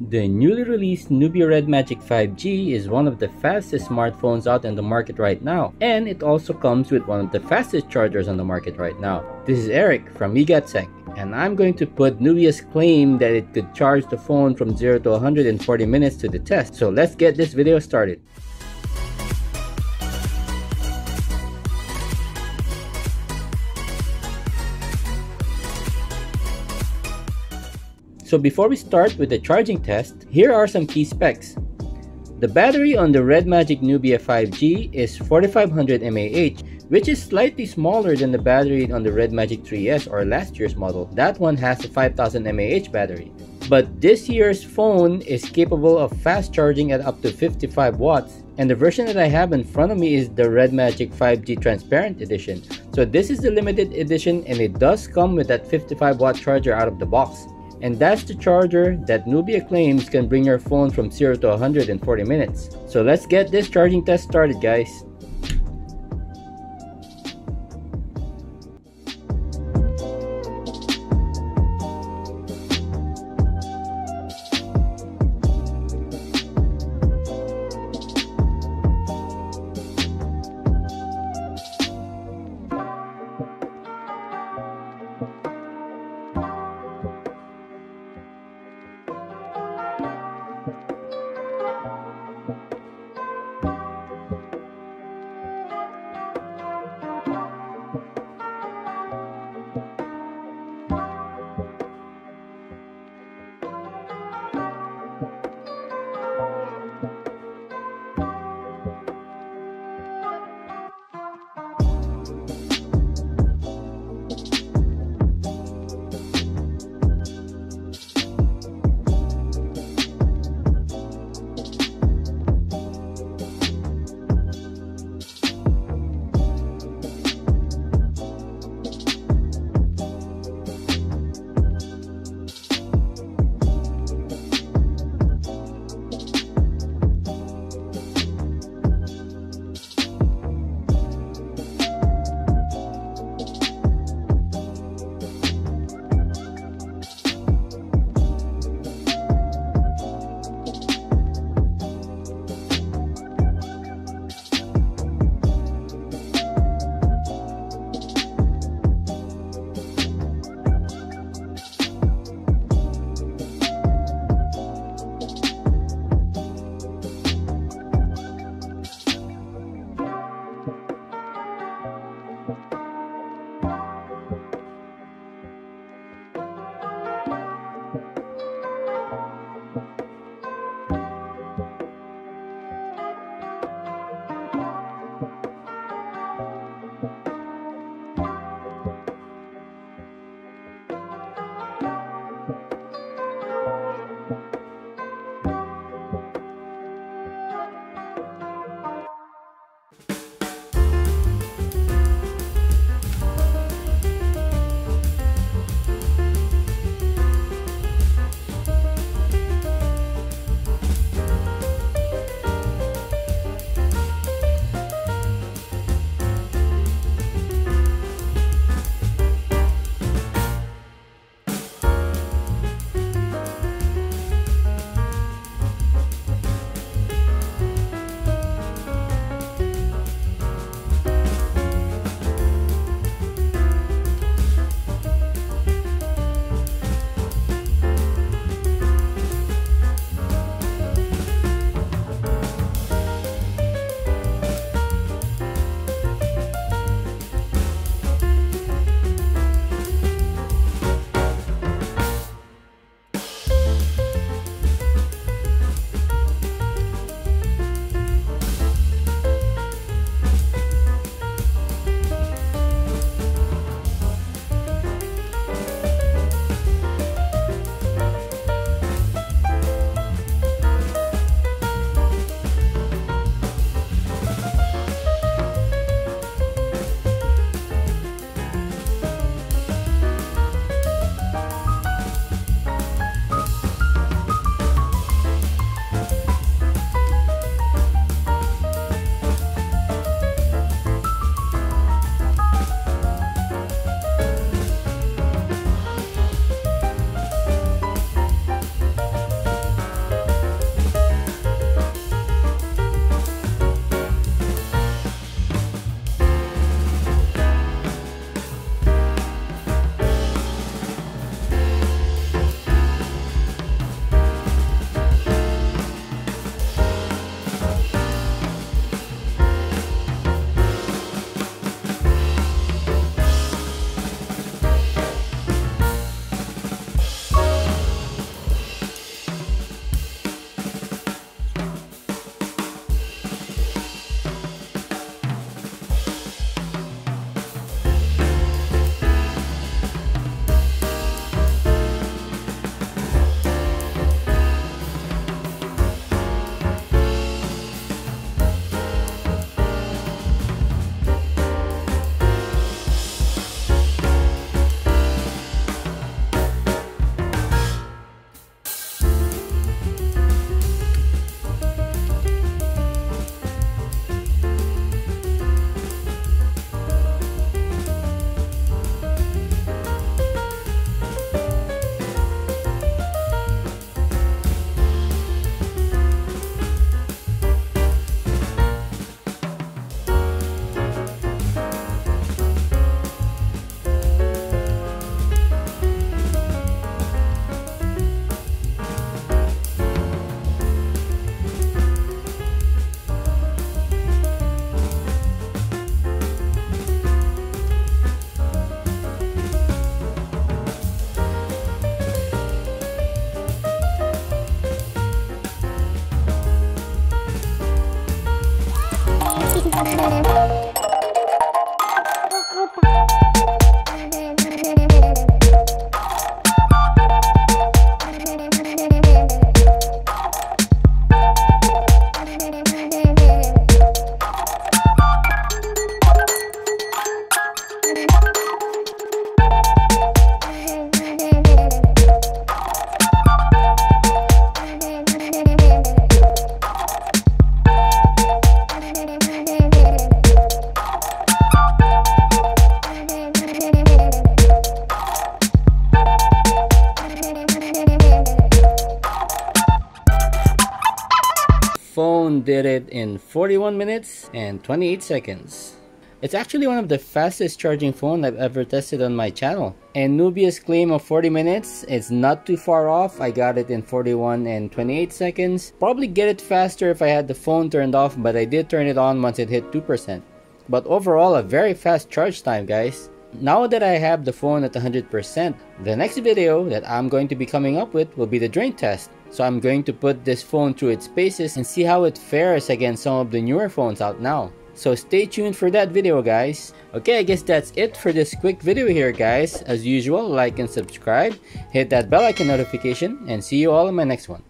The newly released Nubia Red Magic 5G is one of the fastest smartphones out in the market right now, and it also comes with one of the fastest chargers on the market right now. This is Eric from eGetSec, and I'm going to put Nubia's claim that it could charge the phone from 0 to 140 minutes to the test. So let's get this video started. So before we start with the charging test, here are some key specs. The battery on the Red Magic Nubia 5G is 4500 mAh, which is slightly smaller than the battery on the Red Magic 3S or last year's model. That one has a 5000 mAh battery. But this year's phone is capable of fast charging at up to 55 watts and the version that I have in front of me is the Red Magic 5G Transparent Edition. So this is the limited edition and it does come with that 55 watt charger out of the box. And that's the charger that Nubia claims can bring your phone from 0 to 140 minutes. So let's get this charging test started guys. Thank you. Did it in 41 minutes and 28 seconds. It's actually one of the fastest charging phone I've ever tested on my channel. And Nubia's claim of 40 minutes is not too far off. I got it in 41 and 28 seconds. Probably get it faster if I had the phone turned off, but I did turn it on once it hit 2%. But overall, a very fast charge time, guys. Now that I have the phone at 100%, the next video that I'm going to be coming up with will be the drain test. So I'm going to put this phone through its paces and see how it fares against some of the newer phones out now. So stay tuned for that video guys. Okay, I guess that's it for this quick video here guys. As usual, like and subscribe, hit that bell icon notification, and see you all in my next one.